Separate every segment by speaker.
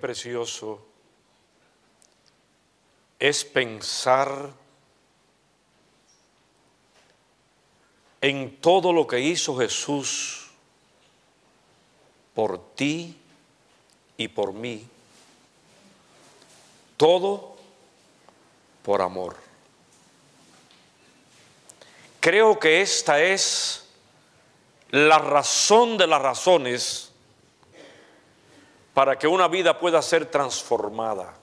Speaker 1: precioso es pensar en todo lo que hizo Jesús por ti y por mí. Todo por amor. Creo que esta es la razón de las razones para que una vida pueda ser transformada.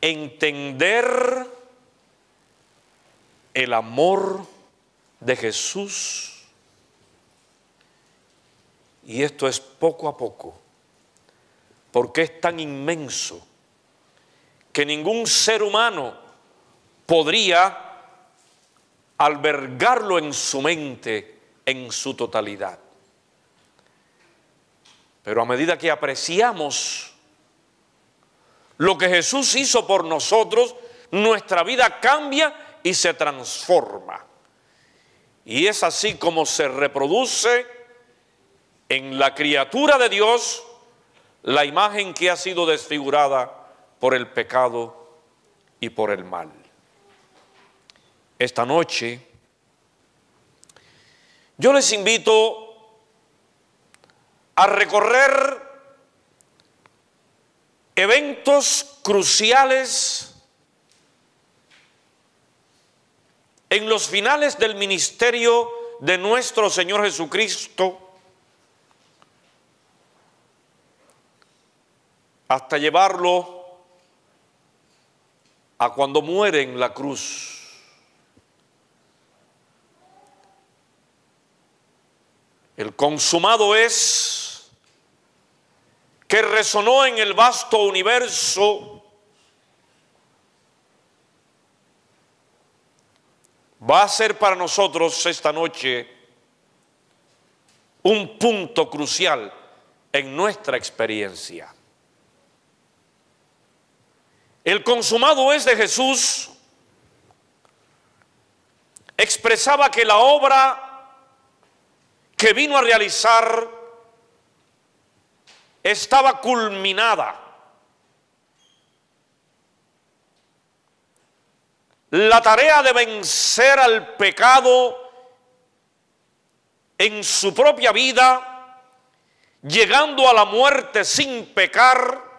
Speaker 1: Entender el amor de Jesús. Y esto es poco a poco, porque es tan inmenso que ningún ser humano podría albergarlo en su mente en su totalidad. Pero a medida que apreciamos lo que Jesús hizo por nosotros, nuestra vida cambia y se transforma. Y es así como se reproduce en la criatura de Dios la imagen que ha sido desfigurada por el pecado y por el mal. Esta noche yo les invito a recorrer eventos cruciales en los finales del ministerio de nuestro Señor Jesucristo hasta llevarlo a cuando muere en la cruz. El consumado es que resonó en el vasto universo va a ser para nosotros esta noche un punto crucial en nuestra experiencia. El consumado es de Jesús expresaba que la obra que vino a realizar estaba culminada. La tarea de vencer al pecado en su propia vida, llegando a la muerte sin pecar,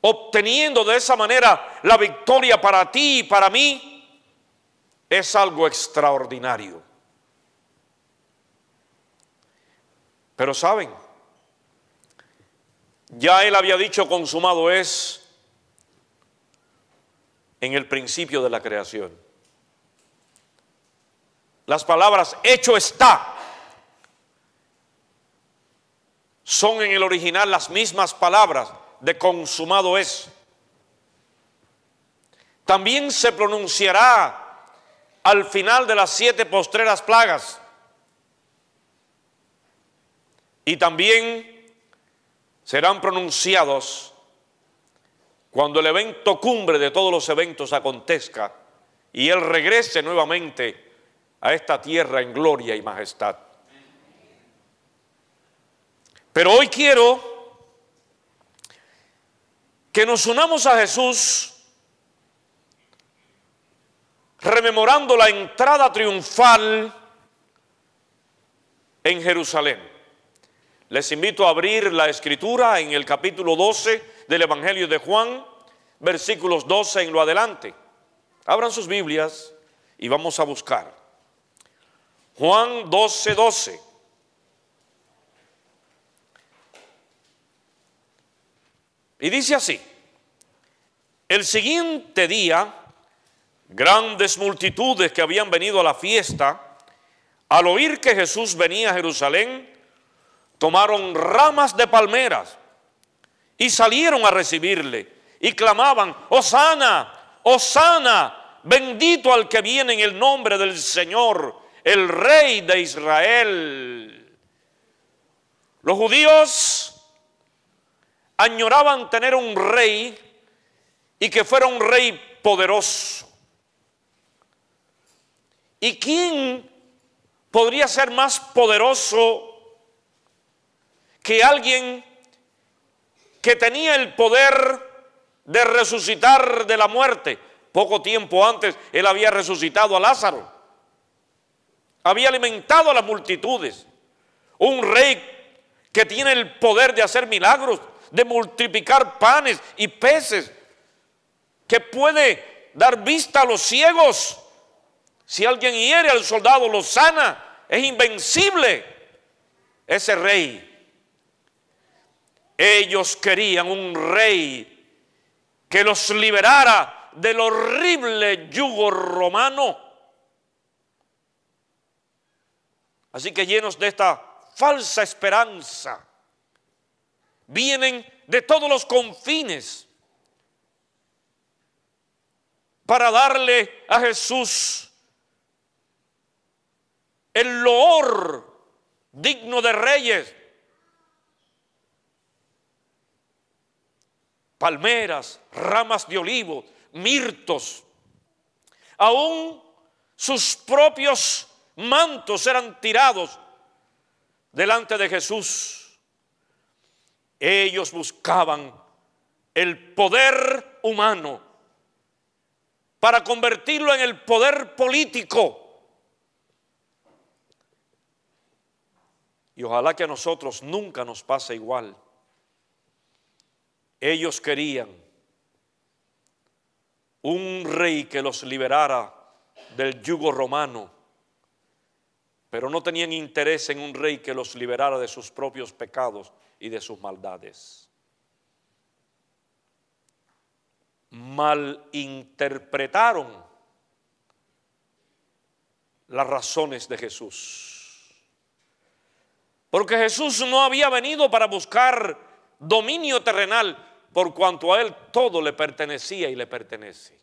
Speaker 1: obteniendo de esa manera la victoria para ti y para mí, es algo extraordinario. Pero saben, ya él había dicho consumado es en el principio de la creación. Las palabras hecho está son en el original las mismas palabras de consumado es. También se pronunciará al final de las siete postreras plagas. Y también serán pronunciados cuando el evento cumbre de todos los eventos acontezca y Él regrese nuevamente a esta tierra en gloria y majestad. Pero hoy quiero que nos unamos a Jesús rememorando la entrada triunfal en Jerusalén. Les invito a abrir la escritura en el capítulo 12 del Evangelio de Juan, versículos 12 en lo adelante. Abran sus Biblias y vamos a buscar. Juan 12, 12. Y dice así, el siguiente día, grandes multitudes que habían venido a la fiesta, al oír que Jesús venía a Jerusalén, tomaron ramas de palmeras y salieron a recibirle y clamaban, Osana, Osana, bendito al que viene en el nombre del Señor, el Rey de Israel. Los judíos añoraban tener un rey y que fuera un rey poderoso. ¿Y quién podría ser más poderoso que alguien que tenía el poder de resucitar de la muerte, poco tiempo antes él había resucitado a Lázaro, había alimentado a las multitudes, un rey que tiene el poder de hacer milagros, de multiplicar panes y peces, que puede dar vista a los ciegos. Si alguien hiere al soldado, lo sana, es invencible ese rey. Ellos querían un rey que los liberara del horrible yugo romano. Así que llenos de esta falsa esperanza, vienen de todos los confines para darle a Jesús el loor digno de reyes, palmeras, ramas de olivo, mirtos, aún sus propios mantos eran tirados delante de Jesús. Ellos buscaban el poder humano para convertirlo en el poder político. Y ojalá que a nosotros nunca nos pase igual. Ellos querían un rey que los liberara del yugo romano pero no tenían interés en un rey que los liberara de sus propios pecados y de sus maldades. Malinterpretaron las razones de Jesús. Porque Jesús no había venido para buscar dominio terrenal, por cuanto a Él todo le pertenecía y le pertenece.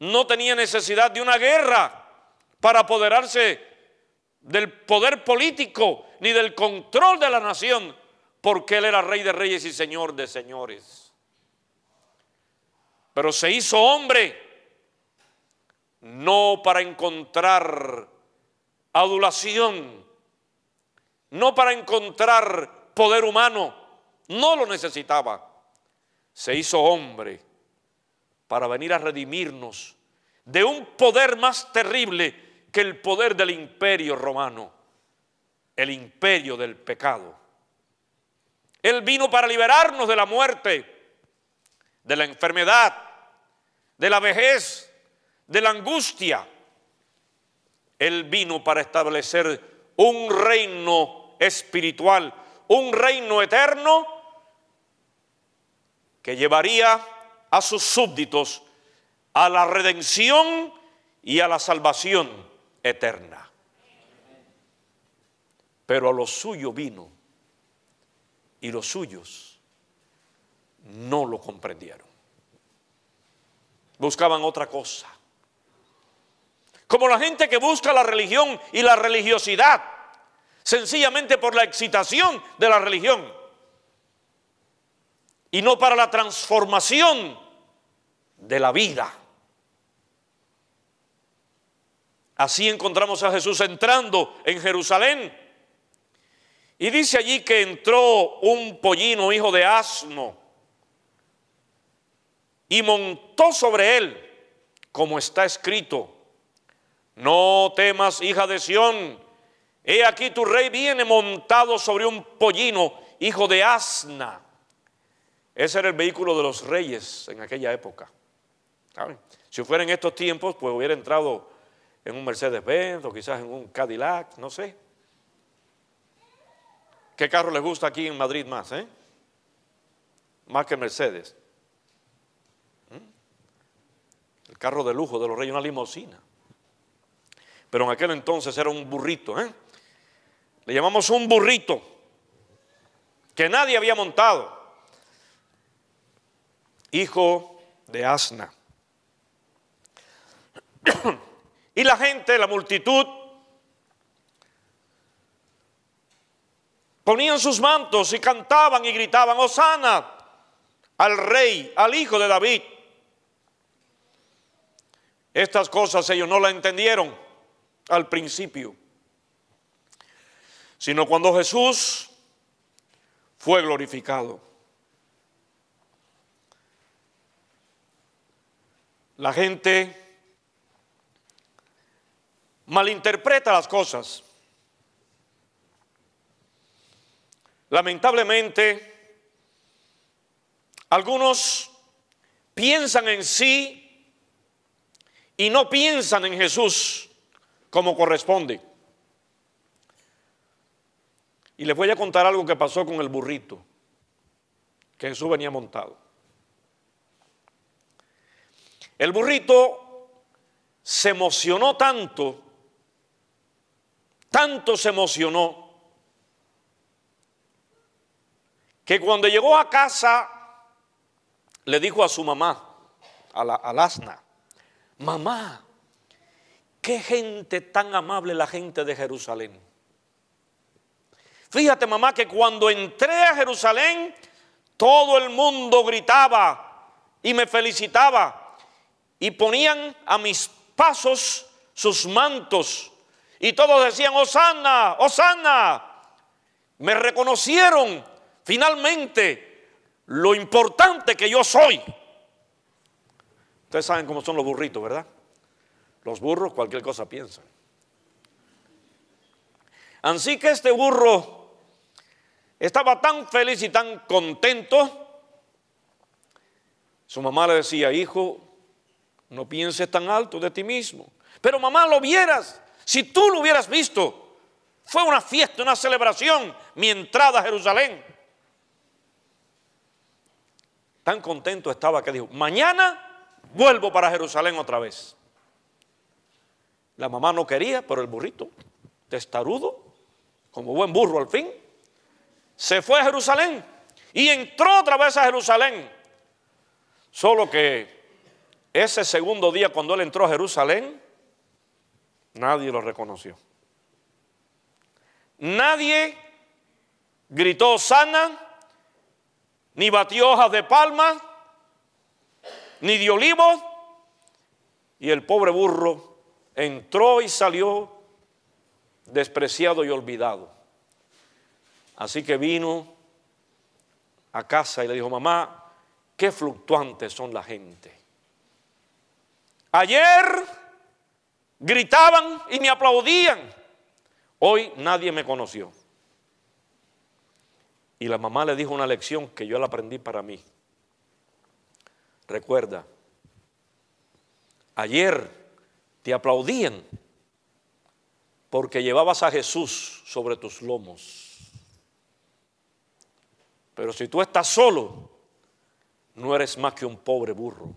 Speaker 1: No tenía necesidad de una guerra para apoderarse del poder político ni del control de la nación, porque él era rey de reyes y señor de señores. Pero se hizo hombre no para encontrar adulación, no para encontrar poder humano, no lo necesitaba. Se hizo hombre para venir a redimirnos de un poder más terrible que el poder del imperio romano, el imperio del pecado. Él vino para liberarnos de la muerte, de la enfermedad, de la vejez, de la angustia. Él vino para establecer un reino espiritual, un reino eterno que llevaría a sus súbditos a la redención y a la salvación eterna. Pero a los suyos vino y los suyos no lo comprendieron. Buscaban otra cosa. Como la gente que busca la religión y la religiosidad, sencillamente por la excitación de la religión y no para la transformación de la vida. Así encontramos a Jesús entrando en Jerusalén. Y dice allí que entró un pollino, hijo de asno, y montó sobre él, como está escrito, no temas, hija de Sión, he aquí tu rey viene montado sobre un pollino, hijo de asna. Ese era el vehículo de los reyes en aquella época. Si fuera en estos tiempos, pues hubiera entrado en un Mercedes-Benz o quizás en un Cadillac, no sé. ¿Qué carro les gusta aquí en Madrid más? Eh? Más que Mercedes. ¿Mm? El carro de lujo de los reyes, una limosina. Pero en aquel entonces era un burrito. ¿eh? Le llamamos un burrito que nadie había montado. Hijo de asna. Y la gente, la multitud, ponían sus mantos y cantaban y gritaban, Osana al rey, al hijo de David. Estas cosas ellos no la entendieron al principio. sino cuando Jesús fue glorificado. La gente malinterpreta las cosas. Lamentablemente, algunos piensan en sí y no piensan en Jesús como corresponde. Y les voy a contar algo que pasó con el burrito, que Jesús venía montado. El burrito se emocionó tanto, tanto se emocionó, que cuando llegó a casa le dijo a su mamá, a la, al asna, mamá, qué gente tan amable la gente de Jerusalén. Fíjate, mamá, que cuando entré a Jerusalén, todo el mundo gritaba y me felicitaba y ponían a mis pasos sus mantos y todos decían, Osana, Osana. Me reconocieron finalmente lo importante que yo soy. Ustedes saben cómo son los burritos, ¿verdad? Los burros cualquier cosa piensan. Así que este burro estaba tan feliz y tan contento. Su mamá le decía, hijo, no pienses tan alto de ti mismo. Pero mamá, lo vieras. Si tú lo hubieras visto, fue una fiesta, una celebración, mi entrada a Jerusalén. Tan contento estaba que dijo, mañana vuelvo para Jerusalén otra vez. La mamá no quería, pero el burrito, testarudo, como buen burro al fin, se fue a Jerusalén y entró otra vez a Jerusalén. Solo que ese segundo día cuando él entró a Jerusalén, nadie lo reconoció. Nadie gritó sana, ni batió hojas de palma, ni de olivo. Y el pobre burro entró y salió despreciado y olvidado. Así que vino a casa y le dijo, mamá, qué fluctuantes son la gente. Ayer gritaban y me aplaudían. Hoy nadie me conoció. Y la mamá le dijo una lección que yo la aprendí para mí. Recuerda, ayer te aplaudían porque llevabas a Jesús sobre tus lomos. Pero si tú estás solo, no eres más que un pobre burro.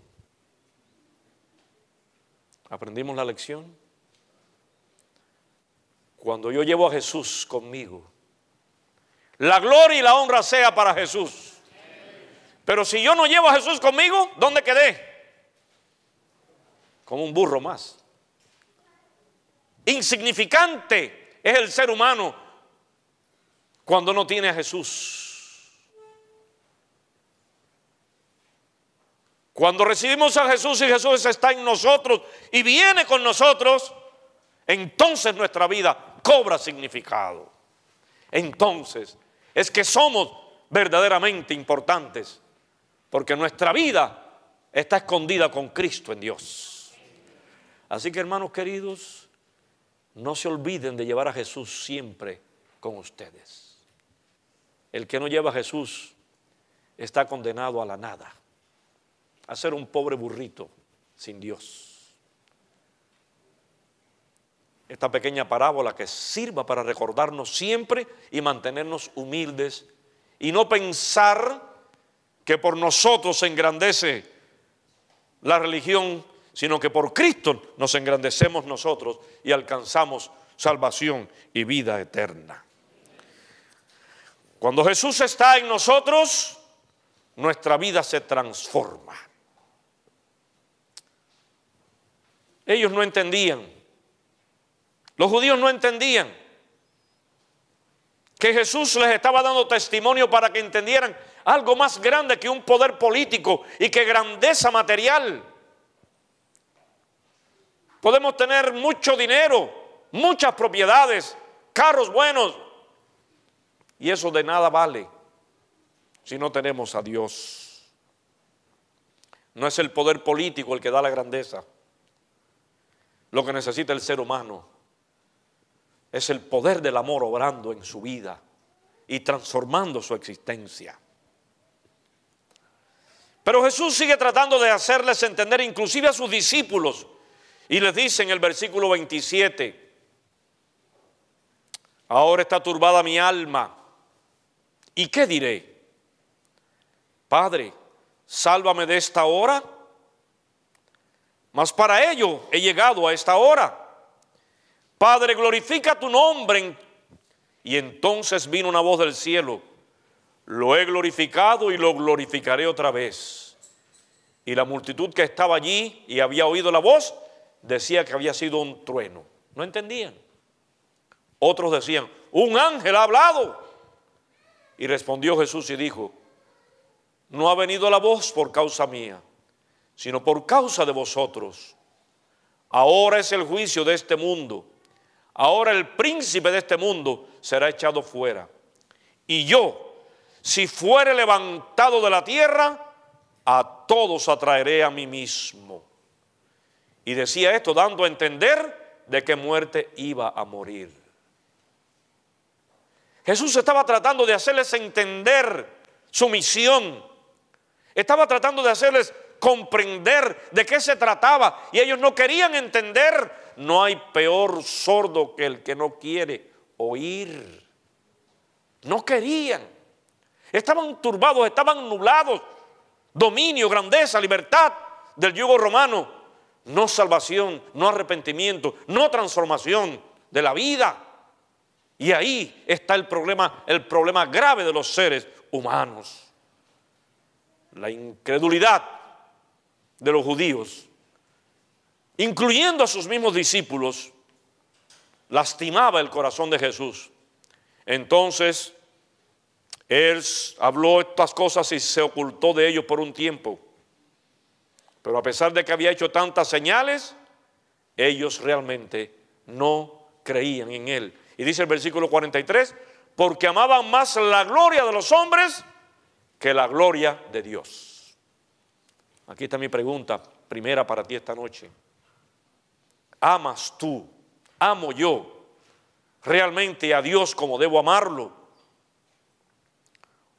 Speaker 1: ¿Aprendimos la lección? Cuando yo llevo a Jesús conmigo, la gloria y la honra sea para Jesús. Pero si yo no llevo a Jesús conmigo, ¿dónde quedé? Como un burro más. Insignificante es el ser humano cuando no tiene a Jesús. Cuando recibimos a Jesús y Jesús está en nosotros y viene con nosotros, entonces nuestra vida cobra significado. Entonces es que somos verdaderamente importantes, porque nuestra vida está escondida con Cristo en Dios. Así que hermanos queridos, no se olviden de llevar a Jesús siempre con ustedes. El que no lleva a Jesús está condenado a la nada a ser un pobre burrito sin Dios. Esta pequeña parábola que sirva para recordarnos siempre y mantenernos humildes y no pensar que por nosotros se engrandece la religión, sino que por Cristo nos engrandecemos nosotros y alcanzamos salvación y vida eterna. Cuando Jesús está en nosotros, nuestra vida se transforma. Ellos no entendían. Los judíos no entendían que Jesús les estaba dando testimonio para que entendieran algo más grande que un poder político y que grandeza material. Podemos tener mucho dinero, muchas propiedades, carros buenos, Y eso de nada vale si no tenemos a Dios. No es el poder político el que da la grandeza. Lo que necesita el ser humano es el poder del amor obrando en su vida y transformando su existencia. Pero Jesús sigue tratando de hacerles entender, inclusive a sus discípulos, y les dice en el versículo 27, ahora está turbada mi alma, ¿y qué diré? Padre, sálvame de esta hora, mas para ello he llegado a esta hora. Padre, glorifica tu nombre. Y entonces vino una voz del cielo lo he glorificado y lo glorificaré otra vez. Y la multitud que estaba allí y había oído la voz decía que había sido un trueno. No entendían. Otros decían, un ángel ha hablado. Y respondió Jesús y dijo, no ha venido la voz por causa mía, sino por causa de vosotros. Ahora es el juicio de este mundo. Ahora el príncipe de este mundo será echado fuera. Y yo, si fuere levantado de la tierra, a todos atraeré a mí mismo. Y decía esto dando a entender de qué muerte iba a morir. Jesús estaba tratando de hacerles entender su misión. Estaba tratando de hacerles comprender de qué se trataba. Y ellos no querían entender. No hay peor sordo que el que no quiere oír. No querían. Estaban turbados, estaban nublados. Dominio, grandeza, libertad del yugo romano. No salvación, no arrepentimiento, no transformación de la vida. Y ahí está el problema, el problema grave de los seres humanos. La incredulidad de los judíos, incluyendo a sus mismos discípulos, lastimaba el corazón de Jesús. Entonces, él habló estas cosas y se ocultó de ellos por un tiempo. Pero a pesar de que había hecho tantas señales, ellos realmente no creían en él. Y dice el versículo 43, porque amaban más la gloria de los hombres que la gloria de Dios. Aquí está mi pregunta primera para ti esta noche. ¿Amas tú, amo yo realmente a Dios como debo amarlo?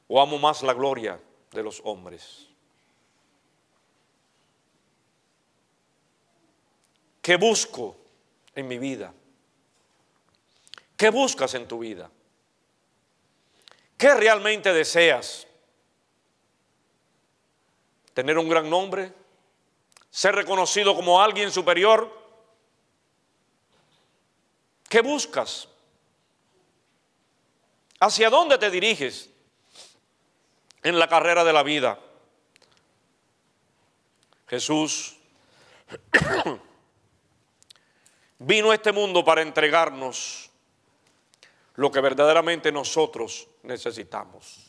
Speaker 1: ¿O amo más la gloria de los hombres? ¿Qué busco en mi vida? ¿Qué buscas en tu vida? ¿Qué realmente deseas? ¿Tener un gran nombre? ¿Ser reconocido como alguien superior? ¿Qué buscas? ¿Hacia dónde te diriges? en la carrera de la vida. Jesús vino a este mundo para entregarnos lo que verdaderamente nosotros necesitamos.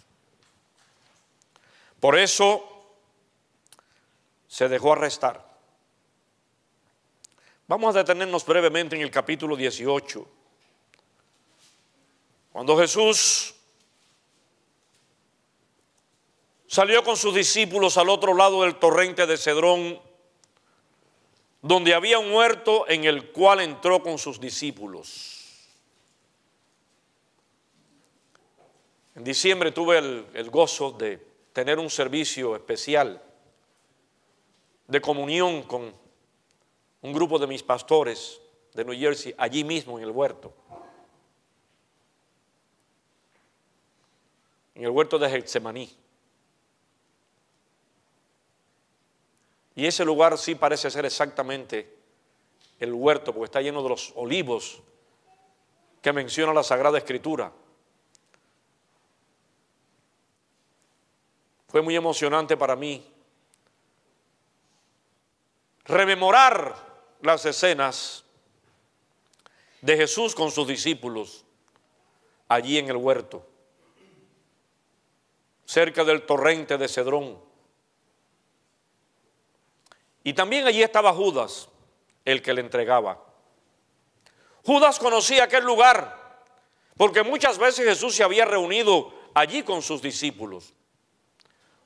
Speaker 1: Por eso se dejó arrestar. Vamos a detenernos brevemente en el capítulo 18. Cuando Jesús salió con sus discípulos al otro lado del torrente de Cedrón, donde había un huerto en el cual entró con sus discípulos. En diciembre tuve el, gozo de tener un servicio especial de comunión con un grupo de mis pastores de New Jersey, allí mismo en el huerto. En el huerto de Getsemaní. Y ese lugar sí parece ser exactamente el huerto, porque está lleno de los olivos que menciona la Sagrada Escritura. Fue muy emocionante para mí rememorar las escenas de Jesús con sus discípulos allí en el huerto, cerca del torrente de Cedrón. Y también allí estaba Judas, el que le entregaba. Judas conocía aquel lugar Porque muchas veces Jesús se había reunido allí con sus discípulos.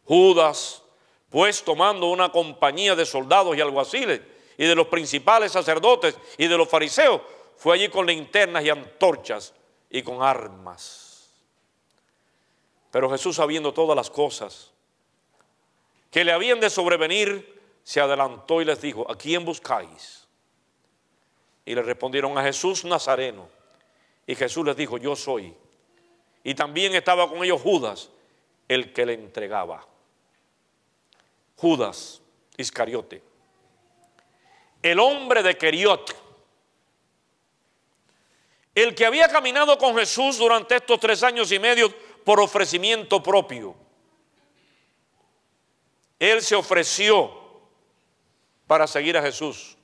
Speaker 1: Judas, pues tomando una compañía de soldados y alguaciles y de los principales sacerdotes y de los fariseos, fue allí con linternas y antorchas y con armas. Pero Jesús, sabiendo todas las cosas que le habían de sobrevenir, se adelantó y les dijo, ¿a quién buscáis? Y le respondieron a Jesús Nazareno. Y Jesús les dijo, yo soy. Y también estaba con ellos Judas, el que le entregaba. Judas Iscariote. El hombre de Queriot. El que había caminado con Jesús durante estos tres años y medio por ofrecimiento propio. Él se ofreció para seguir a Jesús.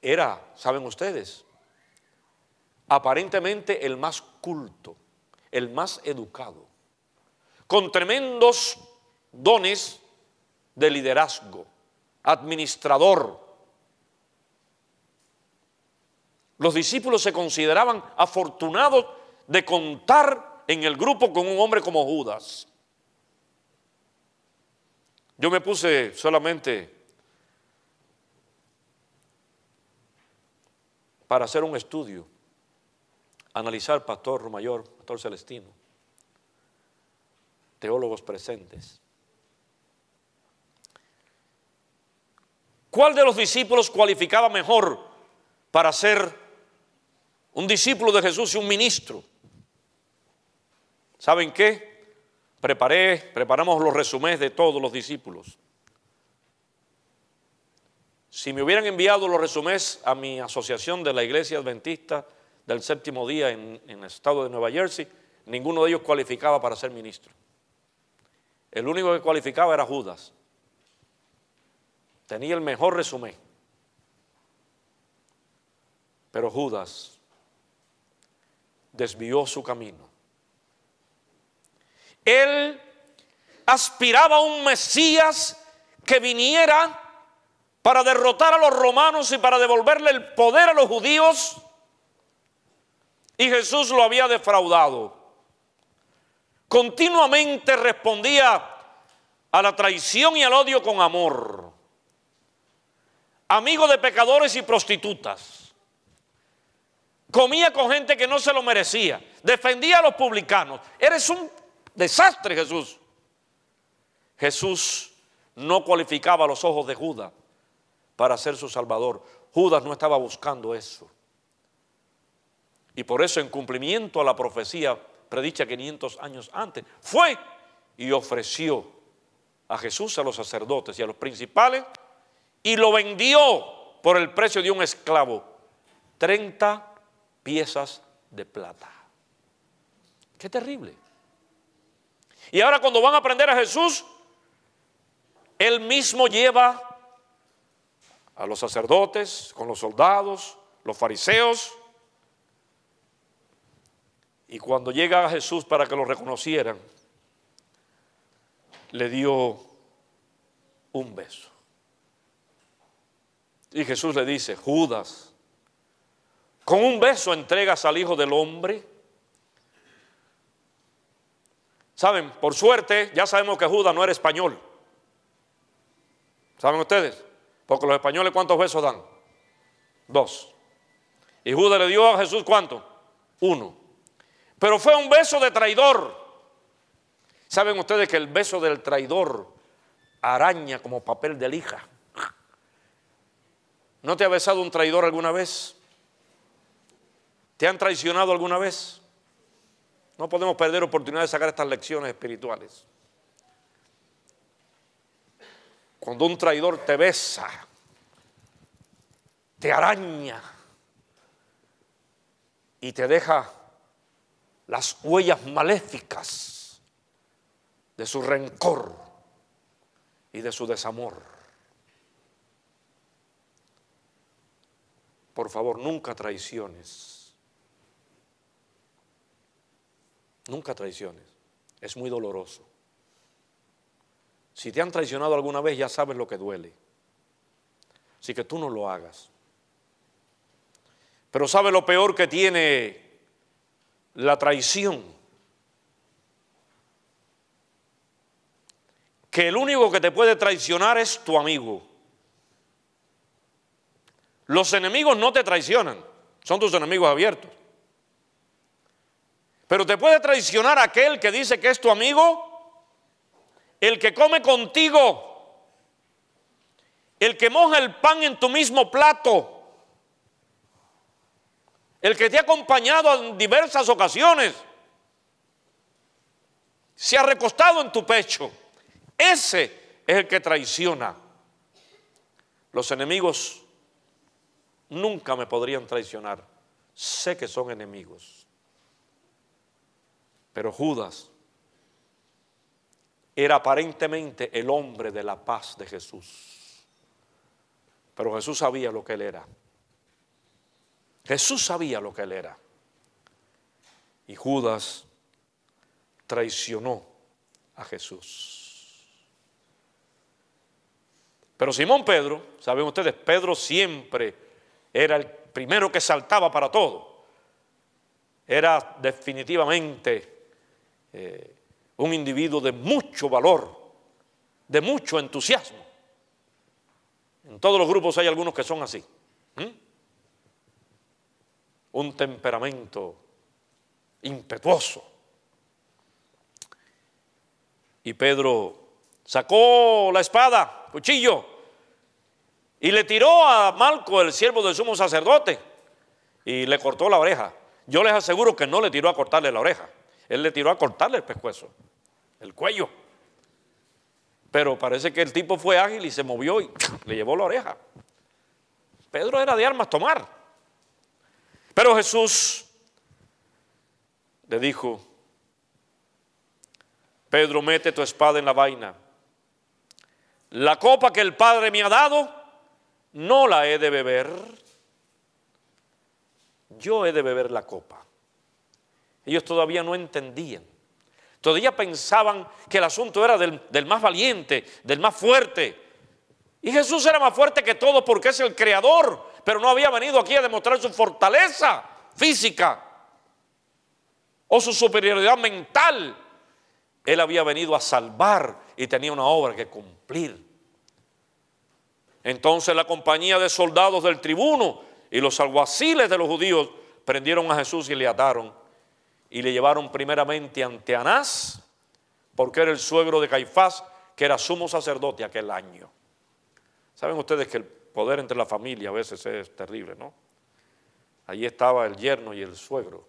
Speaker 1: Era, saben ustedes, aparentemente el más culto, el más educado, con tremendos dones de liderazgo, administrador. Los discípulos se consideraban afortunados de contar en el grupo con un hombre como Judas. Yo me puse solamente para hacer un estudio analizar, Pastor Mayor, Pastor Celestino, teólogos presentes. ¿Cuál de los discípulos cualificaba mejor para ser un discípulo de Jesús y un ministro? ¿Saben qué? Preparé, preparamos los resumés de todos los discípulos. Si me hubieran enviado los resumés a mi asociación de la Iglesia Adventista, del séptimo día en, el estado de Nueva Jersey, ninguno de ellos cualificaba para ser ministro. El único que cualificaba era Judas. Tenía el mejor resumen. Pero Judas desvió su camino. Él aspiraba a un Mesías que viniera para derrotar a los romanos y para devolverle el poder a los judíos y Jesús lo había defraudado. Continuamente respondía a la traición y al odio con amor. Amigo de pecadores y prostitutas. Comía con gente que no se lo merecía. Defendía a los publicanos. Eres un desastre, Jesús. Jesús no cualificaba los ojos de Judas para ser su salvador. Judas no estaba buscando eso. Y por eso en cumplimiento a la profecía predicha 500 años antes, fue y ofreció a Jesús a los sacerdotes y a los principales y lo vendió por el precio de un esclavo, 30 piezas de plata. Qué terrible. Y ahora cuando van a aprender a Jesús, él mismo lleva a los sacerdotes, con los soldados, los fariseos, y cuando llega a Jesús para que lo reconocieran, le dio un beso. Y Jesús le dice, Judas, con un beso entregas al Hijo del Hombre. Saben, por suerte ya sabemos que Judas no era español. ¿Saben ustedes? Porque los españoles cuántos besos dan? Dos. Y Judas le dio a Jesús cuánto? Uno. Pero fue un beso de traidor. ¿Saben ustedes que el beso del traidor araña como papel de lija? ¿No te ha besado un traidor alguna vez? ¿Te han traicionado alguna vez? No podemos perder oportunidad de sacar estas lecciones espirituales. Cuando un traidor te besa, te araña y te deja las huellas maléficas de su rencor y de su desamor. Por favor, nunca traiciones. Nunca traiciones. Es muy doloroso. Si te han traicionado alguna vez, ya sabes lo que duele. Así que tú no lo hagas. Pero ¿sabe lo peor que tiene la traición. Que el único que te puede traicionar es tu amigo. Los enemigos no te traicionan, son tus enemigos abiertos. Pero te puede traicionar aquel que dice que es tu amigo, el que come contigo, el que moja el pan en tu mismo plato, el que te ha acompañado en diversas ocasiones, se ha recostado en tu pecho. Ese es el que traiciona. Los enemigos nunca me podrían traicionar. Sé que son enemigos. Pero Judas era aparentemente el hombre de la paz de Jesús. Pero Jesús sabía lo que él era. Jesús sabía lo que él era. Y Judas traicionó a Jesús. Pero Simón Pedro, saben ustedes, Pedro siempre era el primero que saltaba para todo. Era definitivamente eh, un individuo de mucho valor, de mucho entusiasmo. En todos los grupos hay algunos que son así. Un temperamento impetuoso. Y Pedro sacó la espada, cuchillo, y le tiró a Malco, el siervo del sumo sacerdote, y le cortó la oreja. Yo les aseguro que no le tiró a cortarle la oreja. Él le tiró a cortarle el pescuezo, el cuello. Pero parece que el tipo fue ágil y se movió y le llevó la oreja. Pedro era de armas tomar. Pero Jesús le dijo, Pedro, mete tu espada en la vaina. La copa que el Padre me ha dado, no la he de beber. Yo he de beber la copa. Ellos todavía no entendían. Todavía pensaban que el asunto era del, más valiente, del más fuerte. Y Jesús era más fuerte que todo porque es el creador, pero no había venido aquí a demostrar su fortaleza física o su superioridad mental. Él había venido a salvar y tenía una obra que cumplir. Entonces la compañía de soldados del tribuno y los alguaciles de los judíos prendieron a Jesús y le ataron y le llevaron primeramente ante Anás, porque era el suegro de Caifás, que era sumo sacerdote aquel año. Saben ustedes que el poder entre la familia a veces es terrible, ¿no? Allí estaba el yerno y el suegro.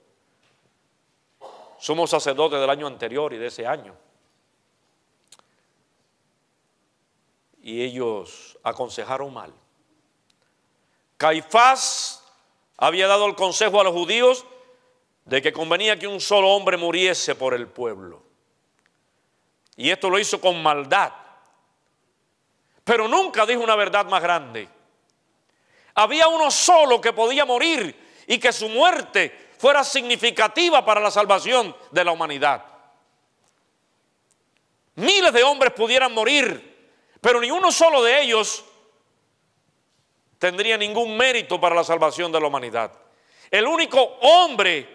Speaker 1: Sumo sacerdote del año anterior y de ese año. Y ellos aconsejaron mal. Caifás había dado el consejo a los judíos de que convenía que un solo hombre muriese por el pueblo. Y esto lo hizo con maldad. Pero nunca dijo una verdad más grande. Había uno solo que podía morir y que su muerte fuera significativa para la salvación de la humanidad. Miles de hombres pudieran morir, pero ni uno solo de ellos tendría ningún mérito para la salvación de la humanidad. El único hombre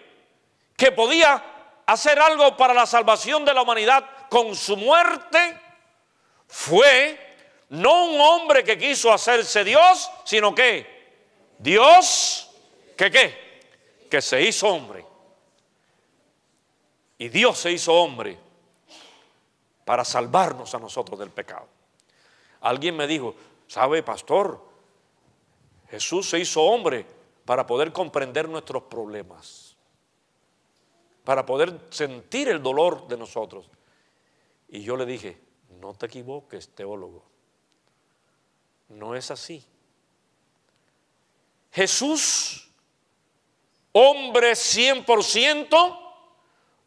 Speaker 1: que podía hacer algo para la salvación de la humanidad con su muerte, fue no un hombre que quiso hacerse Dios, sino que Dios, que qué, que se hizo hombre. Y Dios se hizo hombre para salvarnos a nosotros del pecado. Alguien me dijo, ¿sabe, pastor? Jesús se hizo hombre para poder comprender nuestros problemas para poder sentir el dolor de nosotros. Y yo le dije, no te equivoques, teólogo. No es así. Jesús, hombre 100%,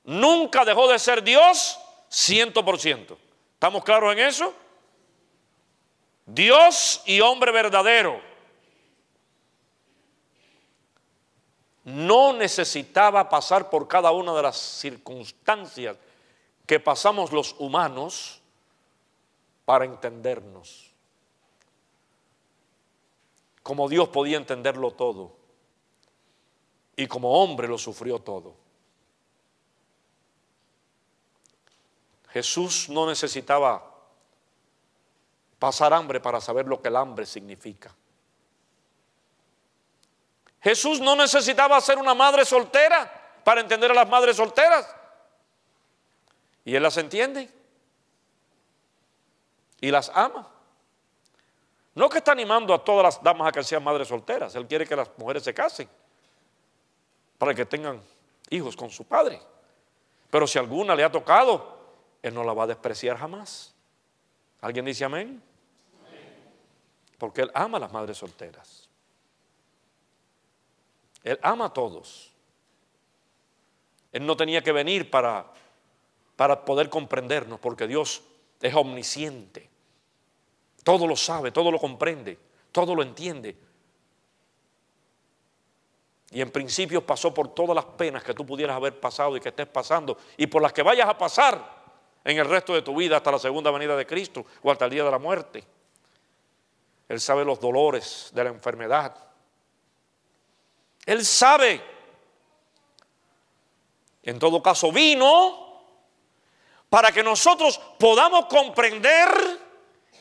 Speaker 1: nunca dejó de ser Dios 100%. ¿Estamos claros en eso? Dios y hombre verdadero. No necesitaba pasar por cada una de las circunstancias que pasamos los humanos para entendernos. Como Dios podía entenderlo todo y como hombre lo sufrió todo. Jesús no necesitaba pasar hambre para saber lo que el hambre significa. Jesús no necesitaba ser una madre soltera para entender a las madres solteras. Y Él las entiende. Y las ama. No que está animando a todas las damas a que sean madres solteras. Él quiere que las mujeres se casen. Para que tengan hijos con su padre. Pero si alguna le ha tocado, Él no la va a despreciar jamás. ¿Alguien dice amén? Porque Él ama a las madres solteras. Él ama a todos. Él no tenía que venir para, para poder comprendernos, porque Dios es omnisciente. Todo lo sabe, todo lo comprende, todo lo entiende. Y en principio pasó por todas las penas que tú pudieras haber pasado y que estés pasando y por las que vayas a pasar en el resto de tu vida hasta la segunda venida de Cristo o hasta el día de la muerte. Él sabe los dolores de la enfermedad. Él sabe. En todo caso, vino para que nosotros podamos comprender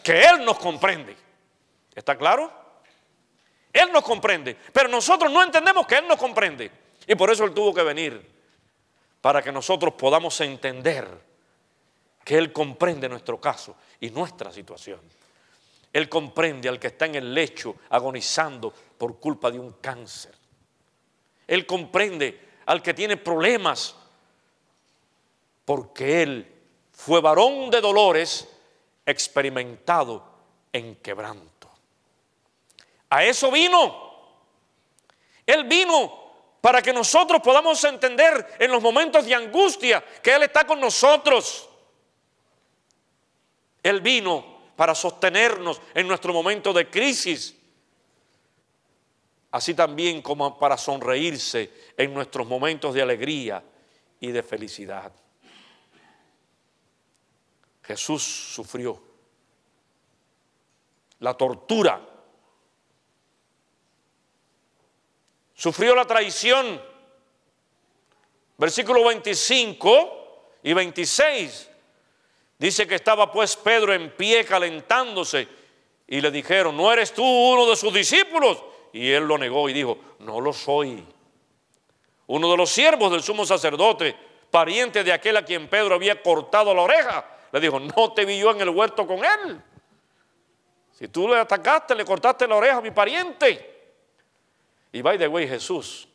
Speaker 1: que Él nos comprende. ¿Está claro? Él nos comprende, pero nosotros no entendemos que Él nos comprende. Y por eso Él tuvo que venir, para que nosotros podamos entender que Él comprende nuestro caso y nuestra situación. Él comprende al que está en el lecho agonizando por culpa de un cáncer. Él comprende al que tiene problemas porque Él fue varón de dolores experimentado en quebranto. A eso vino. Él vino para que nosotros podamos entender en los momentos de angustia que Él está con nosotros. Él vino para sostenernos en nuestro momento de crisis, así también como para sonreírse en nuestros momentos de alegría y de felicidad. Jesús sufrió la tortura sufrió la traición. Versículo 25 y 26. Dice que estaba pues Pedro en pie calentándose y le dijeron, ¿no eres tú uno de sus discípulos? Y él lo negó y dijo, no lo soy. Uno de los siervos del sumo sacerdote, pariente de aquel a quien Pedro había cortado la oreja, le dijo, no te vi yo en el huerto con él. Si tú le atacaste, le cortaste la oreja a mi pariente. Y by the way, Jesús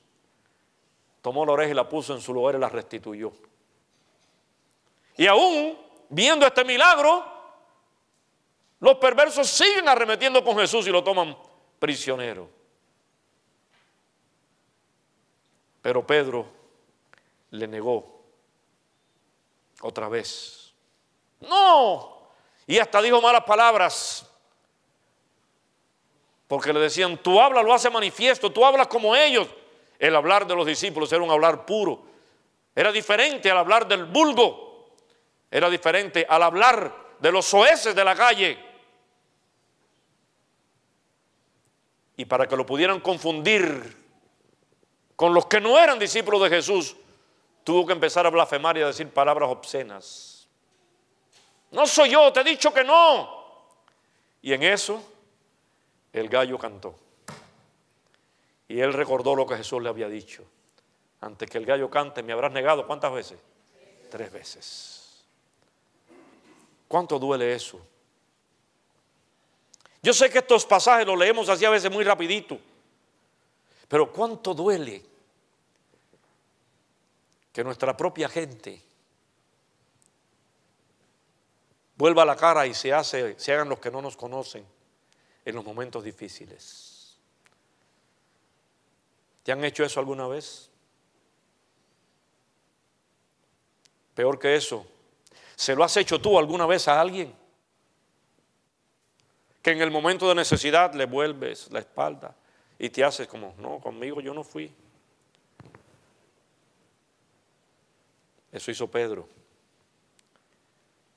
Speaker 1: tomó la oreja y la puso en su lugar y la restituyó. Y aún viendo este milagro, los perversos siguen arremetiendo con Jesús y lo toman prisionero. Pero Pedro le negó otra vez. No. Y hasta dijo malas palabras. Porque le decían, tú hablas, lo hace manifiesto, tú hablas como ellos. El hablar de los discípulos era un hablar puro. Era diferente al hablar del vulgo. Era diferente al hablar de los soeces de la calle. Y para que lo pudieran confundir con los que no eran discípulos de Jesús, tuvo que empezar a blasfemar y a decir palabras obscenas. No soy yo, te he dicho que no. Y en eso el gallo cantó. Y él recordó lo que Jesús le había dicho. Antes que el gallo cante, me habrás negado cuántas veces? Tres veces. ¿Cuánto duele eso? Yo sé que estos pasajes los leemos así a veces muy rapidito. Pero ¿cuánto duele que nuestra propia gente vuelva la cara y se, hace, se hagan los que no nos conocen? en los momentos difíciles. ¿Te han hecho eso alguna vez? Peor que eso, ¿se lo has hecho tú alguna vez a alguien? Que en el momento de necesidad le vuelves la espalda y te haces como, no, conmigo yo no fui. Eso hizo Pedro.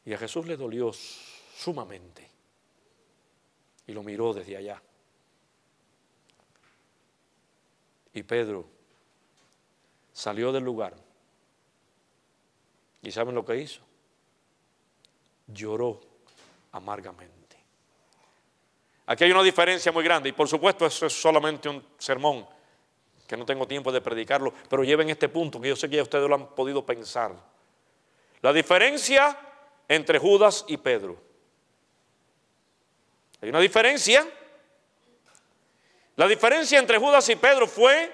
Speaker 1: Y a Jesús le dolió sumamente y lo miró desde allá. Y Pedro salió del lugar. ¿Y saben lo que hizo? Lloró amargamente. Aquí hay una diferencia muy grande y por supuesto eso es solamente un sermón que no tengo tiempo de predicarlo, pero lleven este punto que yo sé que ya ustedes lo han podido pensar. La diferencia entre Judas y Pedro. Hay una diferencia. La diferencia entre Judas y Pedro fue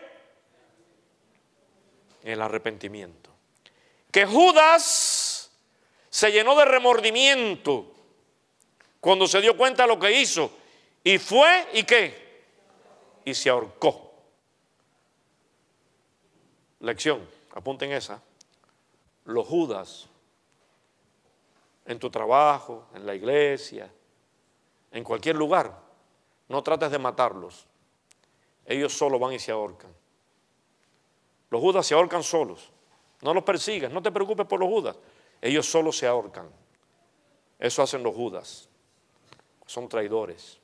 Speaker 1: el arrepentimiento. Que Judas se llenó de remordimiento cuando se dio cuenta de lo que hizo y fue y qué? Y se ahorcó. Lección, apunten esa. Los Judas en tu trabajo, en la iglesia, en cualquier lugar, no trates de matarlos. Ellos solo van y se ahorcan. Los Judas se ahorcan solos. No los persigas, no te preocupes por los Judas. Ellos solo se ahorcan. Eso hacen los Judas. Son traidores.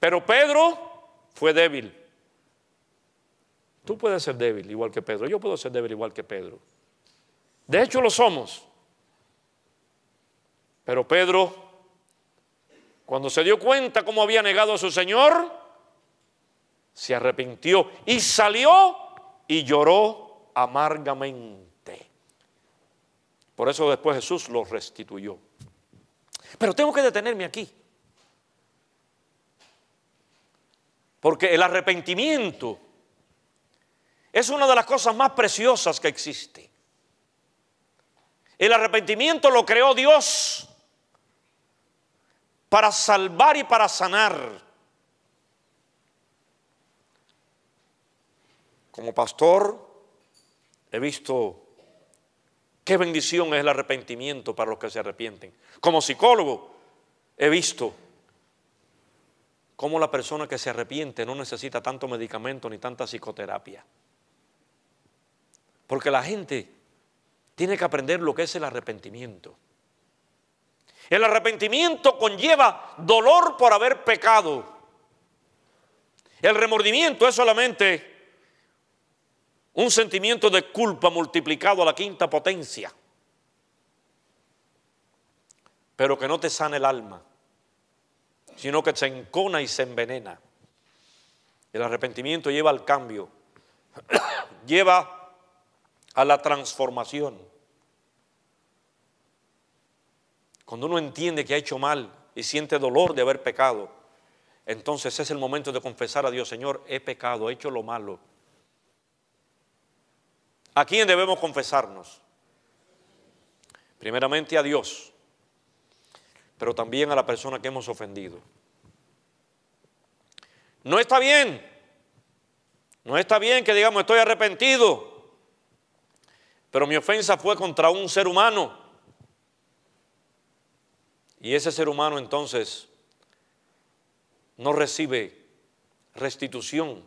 Speaker 1: Pero Pedro fue débil. Tú puedes ser débil igual que Pedro. Yo puedo ser débil igual que Pedro. De hecho lo somos. Pero Pedro, cuando se dio cuenta cómo había negado a su Señor, se arrepintió y salió y lloró amargamente. Por eso después Jesús lo restituyó. Pero tengo que detenerme aquí. Porque el arrepentimiento es una de las cosas más preciosas que existe. El arrepentimiento lo creó Dios para salvar y para sanar. Como pastor he visto qué bendición es el arrepentimiento para los que se arrepienten. Como psicólogo he visto cómo la persona que se arrepiente no necesita tanto medicamento ni tanta psicoterapia. Porque la gente tiene que aprender lo que es el arrepentimiento. El arrepentimiento conlleva dolor por haber pecado. El remordimiento es solamente un sentimiento de culpa multiplicado a la quinta potencia, pero que no te sana el alma sino que se encona y se envenena. El arrepentimiento lleva al cambio, lleva a la transformación. Cuando uno entiende que ha hecho mal y siente dolor de haber pecado, entonces es el momento de confesar a Dios, Señor, he pecado, he hecho lo malo. ¿A quién debemos confesarnos? Primeramente a Dios pero también a la persona que hemos ofendido. No está bien, no está bien que digamos estoy arrepentido, pero mi ofensa fue contra un ser humano. Y ese ser humano entonces no recibe restitución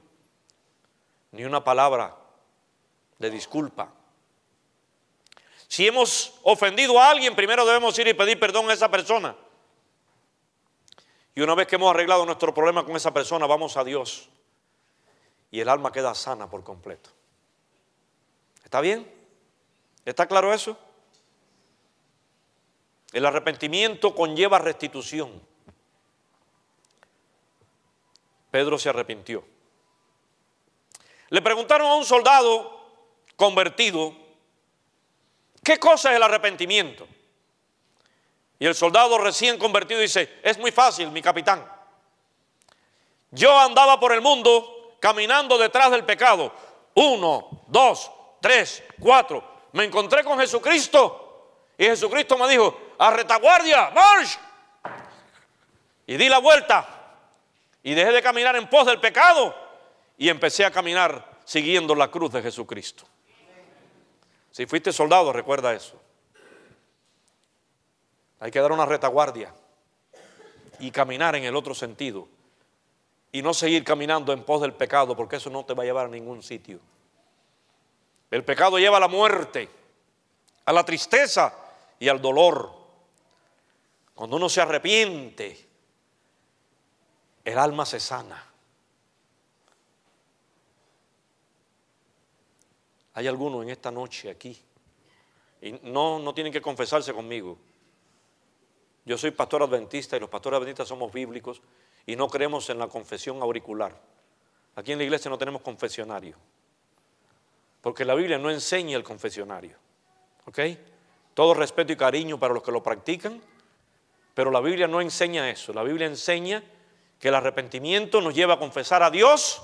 Speaker 1: ni una palabra de disculpa. Si hemos ofendido a alguien, primero debemos ir y pedir perdón a esa persona. Y una vez que hemos arreglado nuestro problema con esa persona, vamos a Dios. Y el alma queda sana por completo. ¿Está bien? ¿Está claro eso? El arrepentimiento conlleva restitución. Pedro se arrepintió. Le preguntaron a un soldado convertido ¿Qué cosa es el arrepentimiento? Y el soldado recién convertido dice, es muy fácil, mi capitán. Yo andaba por el mundo caminando detrás del pecado. Uno, dos, tres, cuatro. Me encontré con Jesucristo y Jesucristo me dijo, a retaguardia, march. Y di la vuelta y dejé de caminar en pos del pecado y empecé a caminar siguiendo la cruz de Jesucristo. Si fuiste soldado, recuerda eso. Hay que dar una retaguardia y caminar en el otro sentido. Y no seguir caminando en pos del pecado, porque eso no te va a llevar a ningún sitio. El pecado lleva a la muerte, a la tristeza y al dolor. Cuando uno se arrepiente, el alma se sana. Hay algunos en esta noche aquí, y no, no tienen que confesarse conmigo, Yo soy pastor adventista y los pastores adventistas somos bíblicos y no creemos en la confesión auricular. Aquí en la iglesia no tenemos confesionario, porque la Biblia no enseña el confesionario. ¿Ok? Todo respeto y cariño para los que lo practican, pero la Biblia no enseña eso. La Biblia enseña que el arrepentimiento nos lleva a confesar a Dios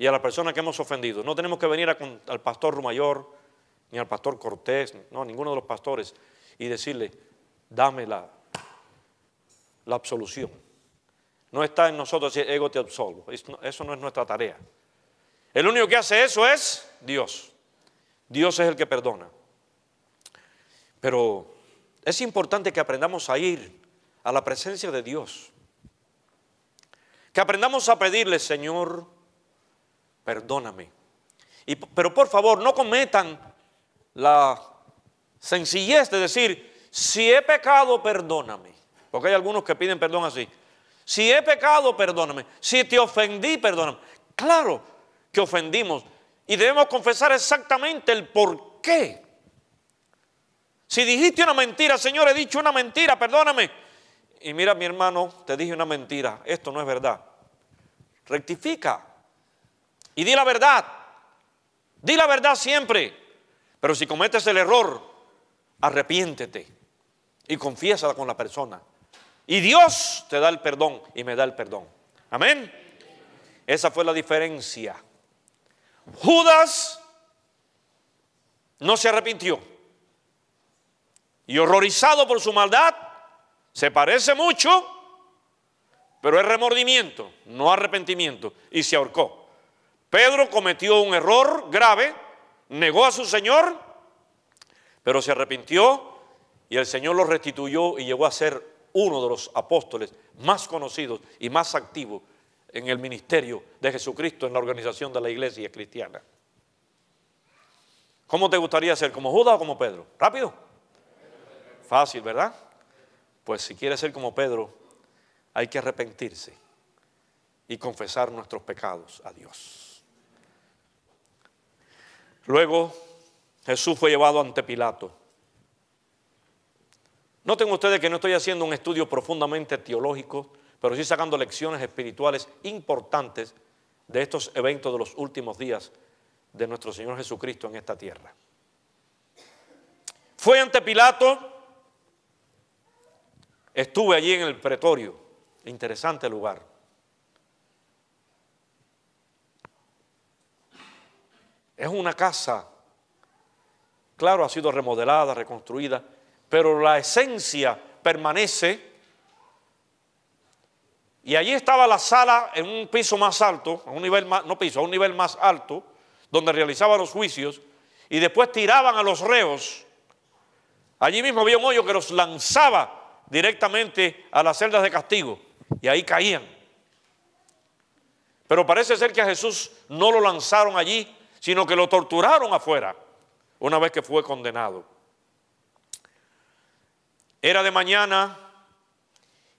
Speaker 1: y a la persona que hemos ofendido. No tenemos que venir al pastor Rumayor, ni al pastor Cortés, no, ninguno de los pastores, y decirle, dame la, la absolución. No está en nosotros decir, ego te absolvo. Eso no es nuestra tarea. El único que hace eso es Dios. Dios es el que perdona. Pero es importante que aprendamos a ir a la presencia de Dios. Que aprendamos a pedirle, Señor, perdóname. Pero por favor, no cometan la sencillez de decir, si he pecado, perdóname. Porque hay algunos que piden perdón así. Si he pecado, perdóname. Si te ofendí, perdóname. Claro que ofendimos. Y debemos confesar exactamente el por qué. Si dijiste una mentira, Señor, he dicho una mentira, perdóname. Y mira, mi hermano, te dije una mentira. Esto no es verdad. Rectifica. Y di la verdad. Di la verdad siempre. Pero si cometes el error, arrepiéntete y confiésala con la persona. Y Dios te da el perdón y me da el perdón. Amén. Esa fue la diferencia. Judas no se arrepintió. Y horrorizado por su maldad, se parece mucho, pero es remordimiento, no arrepentimiento. Y se ahorcó. Pedro cometió un error grave, negó a su Señor, pero se arrepintió y el Señor lo restituyó y llegó a ser uno de los apóstoles más conocidos y más activos en el ministerio de Jesucristo en la organización de la iglesia cristiana. ¿Cómo te gustaría ser? ¿Como Judas o como Pedro? ¿Rápido? Fácil, ¿verdad? Pues si quieres ser como Pedro, hay que arrepentirse y confesar nuestros pecados a Dios. Luego Jesús fue llevado ante Pilato. Noten ustedes que no estoy haciendo un estudio profundamente teológico, pero sí sacando lecciones espirituales importantes de estos eventos de los últimos días de nuestro Señor Jesucristo en esta tierra. Fue ante Pilato, estuve allí en el pretorio, interesante lugar. Es una casa, claro, ha sido remodelada, reconstruida, pero la esencia permanece. Y allí estaba la sala en un piso más alto, a un nivel no piso, a un nivel más alto, donde realizaban los juicios, y después tiraban a los reos. Allí mismo había un hoyo que los lanzaba directamente a las celdas de castigo, y ahí caían. Pero parece ser que a Jesús no lo lanzaron allí, sino que lo torturaron afuera, una vez que fue condenado. Era de mañana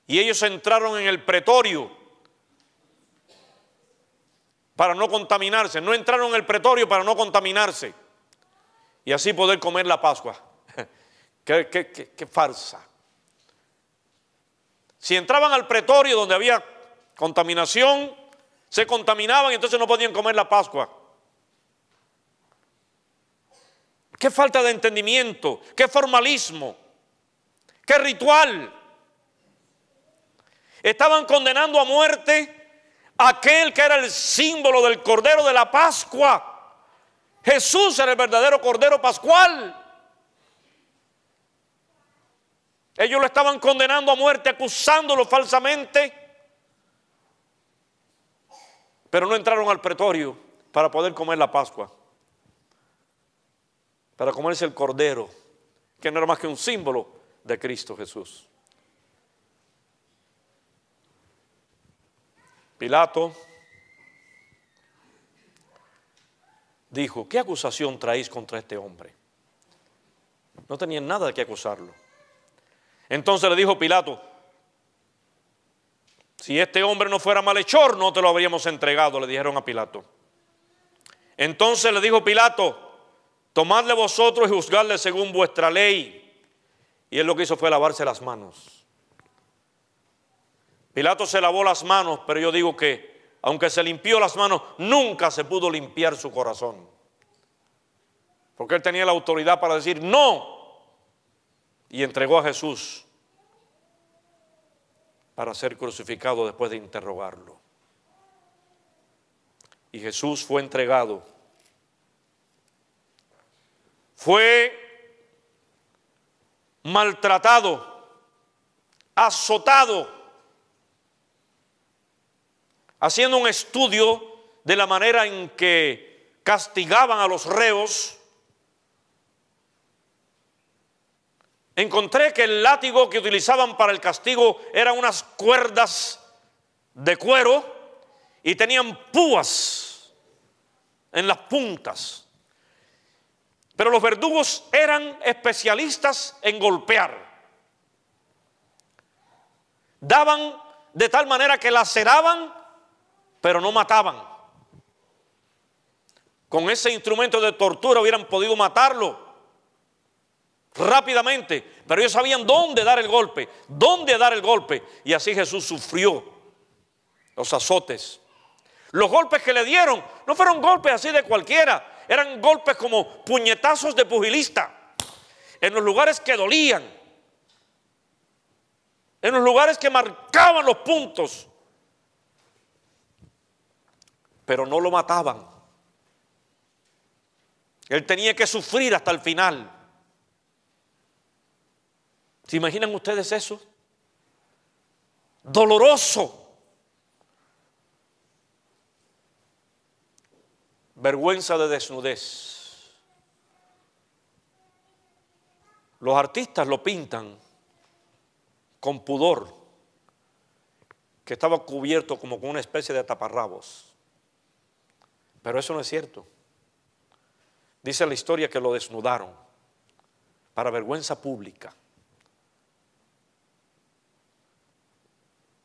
Speaker 1: y ellos entraron en el pretorio para no contaminarse. No entraron en el pretorio para no contaminarse y así poder comer la Pascua. qué, farsa. Si entraban al pretorio donde había contaminación, se contaminaban y entonces no podían comer la Pascua. Qué falta de entendimiento, qué formalismo. ¿Qué ritual? Estaban condenando a muerte aquel que era el símbolo del Cordero de la Pascua. Jesús era el verdadero Cordero Pascual. Ellos lo estaban condenando a muerte, acusándolo falsamente. Pero no entraron al pretorio para poder comer la Pascua. Para comerse el Cordero, que no era más que un símbolo de Cristo Jesús. Pilato dijo, ¿qué acusación traéis contra este hombre? No tenían nada de qué acusarlo. Entonces le dijo Pilato, si este hombre no fuera malhechor, no te lo habríamos entregado, le dijeron a Pilato. Entonces le dijo Pilato, tomadle vosotros y juzgadle según vuestra ley. Y él lo que hizo fue lavarse las manos. Pilato se lavó las manos, pero yo digo que aunque se limpió las manos, nunca se pudo limpiar su corazón. Porque él tenía la autoridad para decir no. Y entregó a Jesús para ser crucificado después de interrogarlo. Y Jesús fue entregado. Fue maltratado, azotado, haciendo un estudio de la manera en que castigaban a los reos. Encontré que el látigo que utilizaban para el castigo eran unas cuerdas de cuero y tenían púas en las puntas. Pero los verdugos eran especialistas en golpear. Daban de tal manera que laceraban, pero no mataban. Con ese instrumento de tortura hubieran podido matarlo rápidamente, pero ellos sabían dónde dar el golpe, dónde dar el golpe. Y así Jesús sufrió los azotes. Los golpes que le dieron no fueron golpes así de cualquiera, eran golpes como puñetazos de pugilista, en los lugares que dolían, en los lugares que marcaban los puntos, pero no lo mataban. Él tenía que sufrir hasta el final. ¿Se imaginan ustedes eso? Doloroso. Vergüenza de desnudez. Los artistas lo pintan con pudor, que estaba cubierto como con una especie de taparrabos. Pero eso no es cierto. Dice la historia que lo desnudaron para vergüenza pública.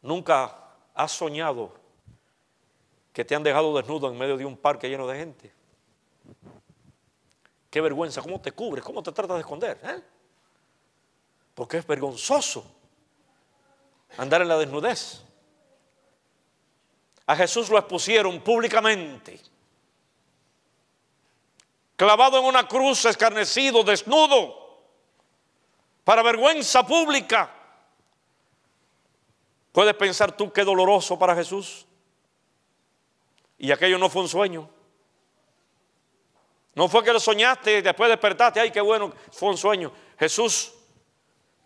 Speaker 1: Nunca has soñado que te han dejado desnudo en medio de un parque lleno de gente. Qué vergüenza, ¿cómo te cubres? ¿Cómo te tratas de esconder? Eh? Porque es vergonzoso andar en la desnudez. A Jesús lo expusieron públicamente, clavado en una cruz, escarnecido, desnudo, para vergüenza pública. ¿Puedes pensar tú qué doloroso para Jesús? Y aquello no fue un sueño. No fue que lo soñaste y después despertaste, ay, qué bueno, fue un sueño. Jesús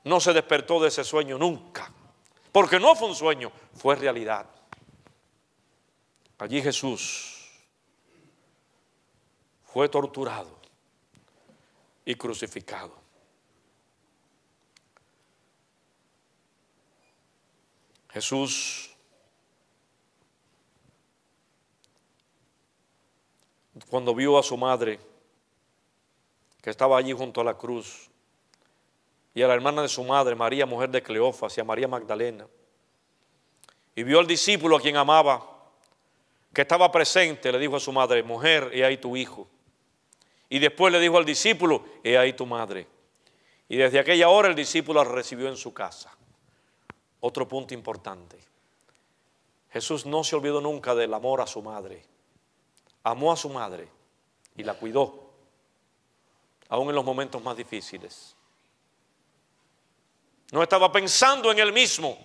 Speaker 1: no se despertó de ese sueño nunca. Porque no fue un sueño, fue realidad. Allí Jesús fue torturado y crucificado. Jesús cuando vio a su madre, que estaba allí junto a la cruz, y a la hermana de su madre, María, mujer de Cleofas, y a María Magdalena, y vio al discípulo a quien amaba, que estaba presente, le dijo a su madre, mujer, he ahí tu hijo. Y después le dijo al discípulo, he ahí tu madre. Y desde aquella hora el discípulo la recibió en su casa. Otro punto importante. Jesús no se olvidó nunca del amor a su madre amó a su madre y la cuidó, aún en los momentos más difíciles. No estaba pensando en él mismo,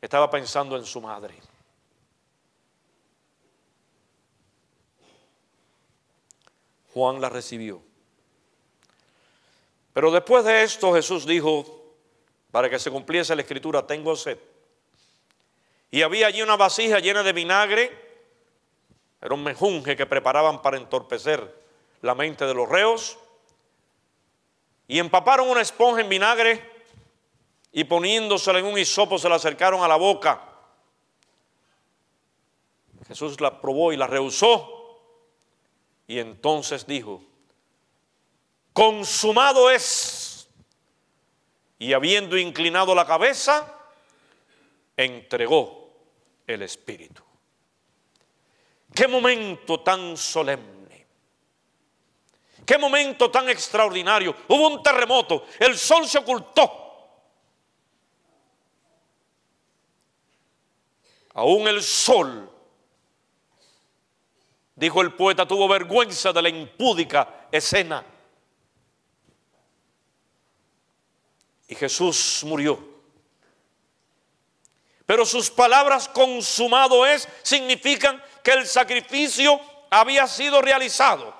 Speaker 1: estaba pensando en su madre. Juan la recibió. Pero después de esto Jesús dijo, para que se cumpliese la escritura, tengo sed. Y había allí una vasija llena de vinagre era un mejunje que preparaban para entorpecer la mente de los reos. Y empaparon una esponja en vinagre y poniéndosela en un hisopo se la acercaron a la boca. Jesús la probó y la rehusó. Y entonces dijo, consumado es. Y habiendo inclinado la cabeza, entregó el Espíritu. Qué momento tan solemne. Qué momento tan extraordinario. Hubo un terremoto. El sol se ocultó. aún el sol, dijo el poeta, tuvo vergüenza de la impúdica escena. Y Jesús murió. Pero sus palabras consumado es significan que el sacrificio había sido realizado.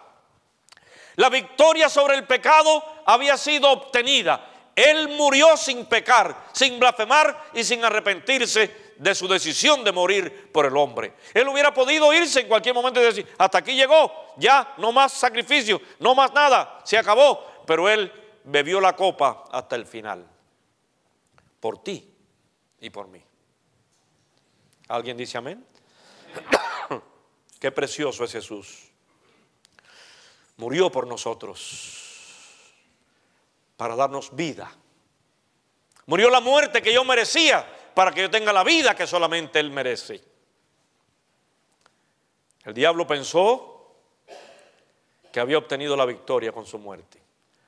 Speaker 1: La victoria sobre el pecado había sido obtenida. Él murió sin pecar, sin blasfemar y sin arrepentirse de su decisión de morir por el hombre. Él hubiera podido irse en cualquier momento y decir, hasta aquí llegó, ya no más sacrificio, no más nada, se acabó. Pero él bebió la copa hasta el final, por ti y por mí. ¿Alguien dice amén? Qué precioso es Jesús. Murió por nosotros para darnos vida. Murió la muerte que yo merecía para que yo tenga la vida que solamente Él merece. El diablo pensó que había obtenido la victoria con su muerte.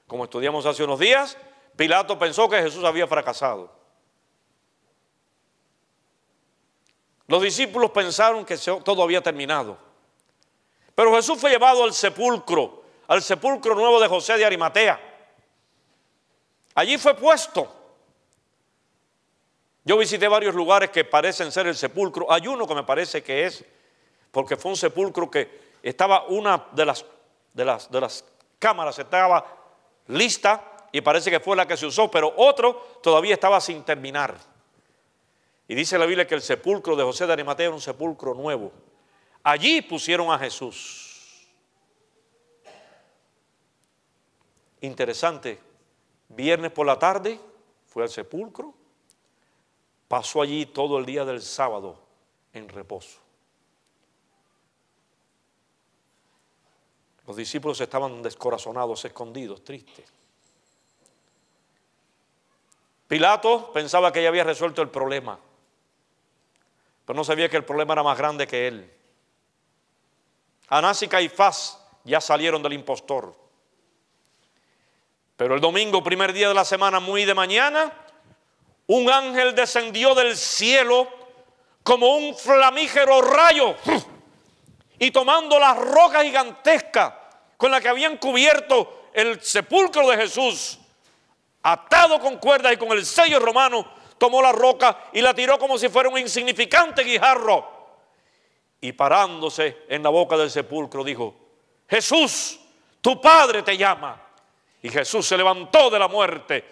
Speaker 1: Como estudiamos hace unos días, Pilato pensó que Jesús había fracasado. Los discípulos pensaron que todo había terminado. Pero Jesús fue llevado al sepulcro, al sepulcro nuevo de José de Arimatea. Allí fue puesto. Yo visité varios lugares que parecen ser el sepulcro. Hay uno que me parece que es, porque fue un sepulcro que estaba una de las, de las, de las cámaras, estaba lista y parece que fue la que se usó, pero otro todavía estaba sin terminar. Y dice la Biblia que el sepulcro de José de Arimatea era un sepulcro nuevo. Allí pusieron a Jesús. Interesante. Viernes por la tarde fue al sepulcro. Pasó allí todo el día del sábado en reposo. Los discípulos estaban descorazonados, escondidos, tristes. Pilato pensaba que ya había resuelto el problema pero no sabía que el problema era más grande que él. Anás y Caifás ya salieron del impostor. Pero el domingo, primer día de la semana, muy de mañana, un ángel descendió del cielo como un flamígero rayo y tomando la roca gigantesca con la que habían cubierto el sepulcro de Jesús, atado con cuerdas y con el sello romano, tomó la roca y la tiró como si fuera un insignificante guijarro. Y parándose en la boca del sepulcro dijo, Jesús, tu Padre te llama. Y Jesús se levantó de la muerte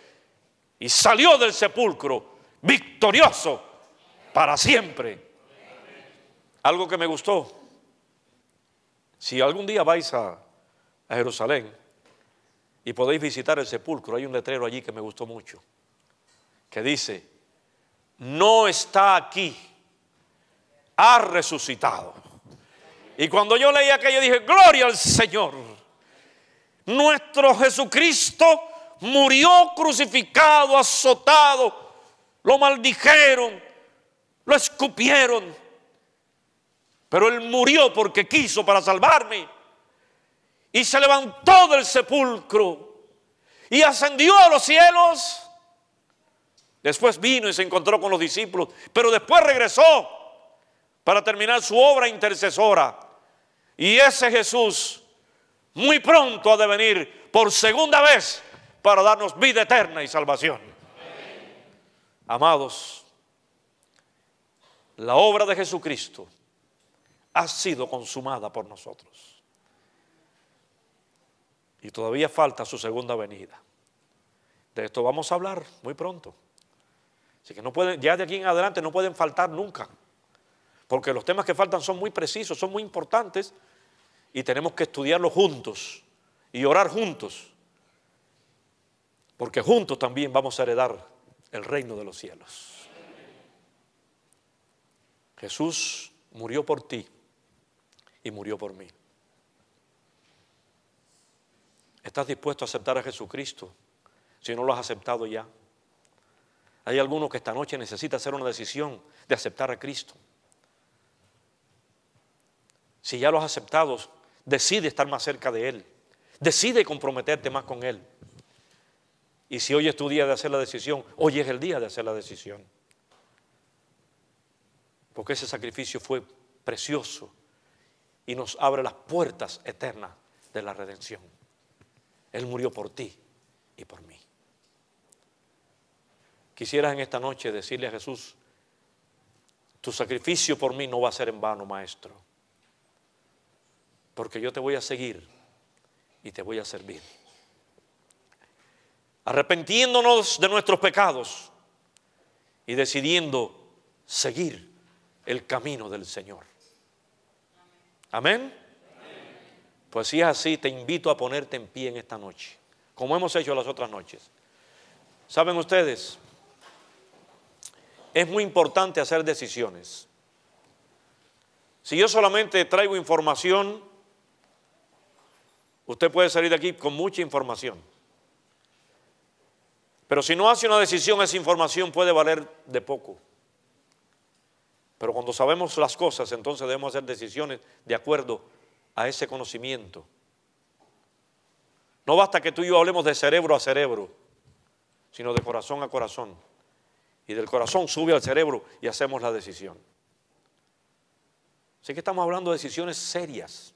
Speaker 1: y salió del sepulcro victorioso para siempre. Algo que me gustó. Si algún día vais a, a Jerusalén y podéis visitar el sepulcro, hay un letrero allí que me gustó mucho, que dice, no está aquí, ha resucitado. Y cuando yo leí aquello dije, gloria al Señor. Nuestro Jesucristo murió crucificado, azotado, lo maldijeron, lo escupieron. Pero Él murió porque quiso para salvarme. Y se levantó del sepulcro y ascendió a los cielos Después vino y se encontró con los discípulos, pero después regresó para terminar su obra intercesora. Y ese Jesús muy pronto ha de venir por segunda vez para darnos vida eterna y salvación. Amados, la obra de Jesucristo ha sido consumada por nosotros. Y todavía falta su segunda venida. De esto vamos a hablar muy pronto. Así que ya de aquí en adelante no pueden faltar nunca. Porque los temas que faltan son muy precisos, son muy importantes y tenemos que estudiarlos juntos y orar juntos. Porque juntos también vamos a heredar el reino de los cielos. Jesús murió por ti y murió por mí. ¿Estás dispuesto a aceptar a Jesucristo si no lo has aceptado ya? Hay algunos que esta noche necesitan hacer una decisión de aceptar a Cristo. Si ya lo has aceptado, decide estar más cerca de Él. Decide comprometerte más con Él. Y si hoy es tu día de hacer la decisión, hoy es el día de hacer la decisión. Porque ese sacrificio fue precioso y nos abre las puertas eternas de la redención. Él murió por ti y por mí. Quisieras en esta noche decirle a Jesús, tu sacrificio por mí no va a ser en vano, maestro, porque yo te voy a seguir y te voy a servir. Arrepentiéndonos de nuestros pecados y decidiendo seguir el camino del Señor. Amén. Pues si es así, te invito a ponerte en pie en esta noche, como hemos hecho las otras noches. ¿Saben ustedes? Es muy importante hacer decisiones. Si yo solamente traigo información, usted puede salir de aquí con mucha información. Pero si no hace una decisión, esa información puede valer de poco. Pero cuando sabemos las cosas, entonces debemos hacer decisiones de acuerdo a ese conocimiento. No basta que tú y yo hablemos de cerebro a cerebro, sino de corazón a corazón. Y del corazón sube al cerebro y hacemos la decisión. Así que estamos hablando de decisiones serias.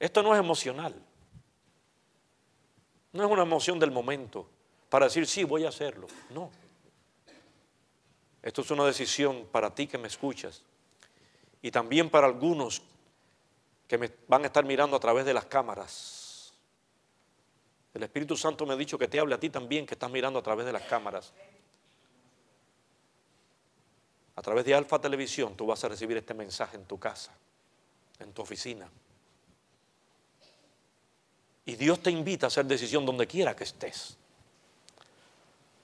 Speaker 1: Esto no es emocional. No es una emoción del momento para decir, sí, voy a hacerlo. No. Esto es una decisión para ti que me escuchas y también para algunos que me van a estar mirando a través de las cámaras. El Espíritu Santo me ha dicho que te hable a ti también que estás mirando a través de las cámaras. A través de Alfa Televisión tú vas a recibir este mensaje en tu casa, en tu oficina. Y Dios te invita a hacer decisión donde quiera que estés.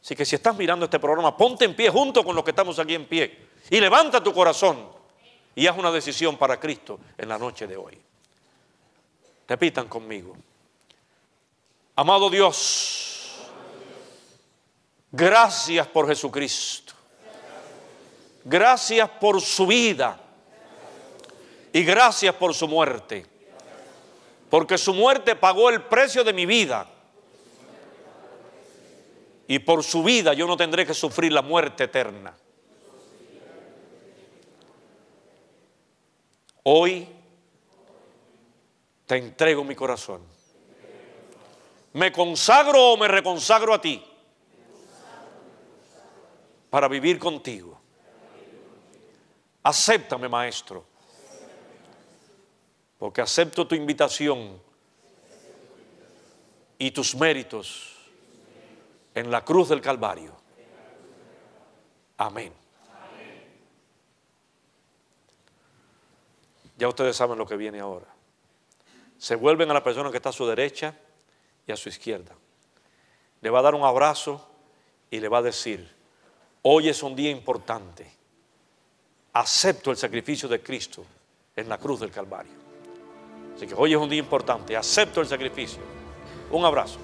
Speaker 1: Así que si estás mirando este programa, ponte en pie junto con los que estamos aquí en pie y levanta tu corazón y haz una decisión para Cristo en la noche de hoy. Repitan conmigo. Amado Dios, gracias por Jesucristo. Gracias por su vida. Y gracias por su muerte. Porque su muerte pagó el precio de mi vida y por su vida yo no tendré que sufrir la muerte eterna. Hoy te entrego mi corazón. Me consagro o me reconsagro a ti para vivir contigo. Acéptame, maestro, porque acepto tu invitación y tus méritos en la cruz del Calvario. Amén. Ya ustedes saben lo que viene ahora. Se vuelven a la persona que está a su derecha y a su izquierda. Le va a dar un abrazo y le va a decir, hoy es un día importante. Acepto el sacrificio de Cristo en la cruz del Calvario. Así que hoy es un día importante. Acepto el sacrificio. Un abrazo.